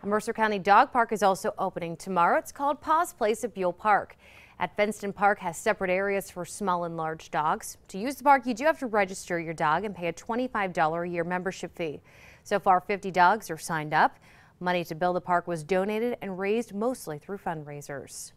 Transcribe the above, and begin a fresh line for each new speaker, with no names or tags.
A Mercer County Dog Park is also opening tomorrow. It's called Paws Place at Buhl Park. At Fenston Park has separate areas for small and large dogs. To use the park, you do have to register your dog and pay a $25 a year membership fee. So far, 50 dogs are signed up. Money to build the park was donated and raised mostly through fundraisers.